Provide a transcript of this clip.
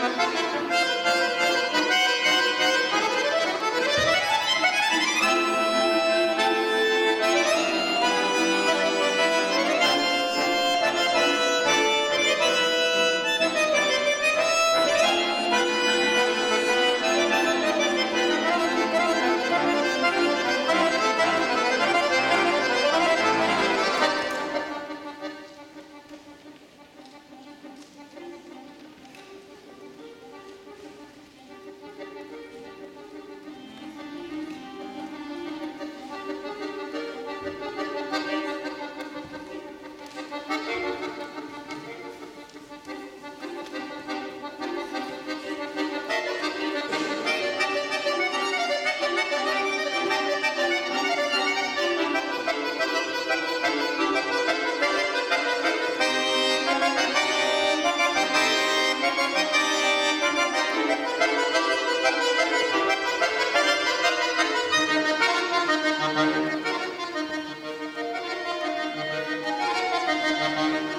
Thank Thank you.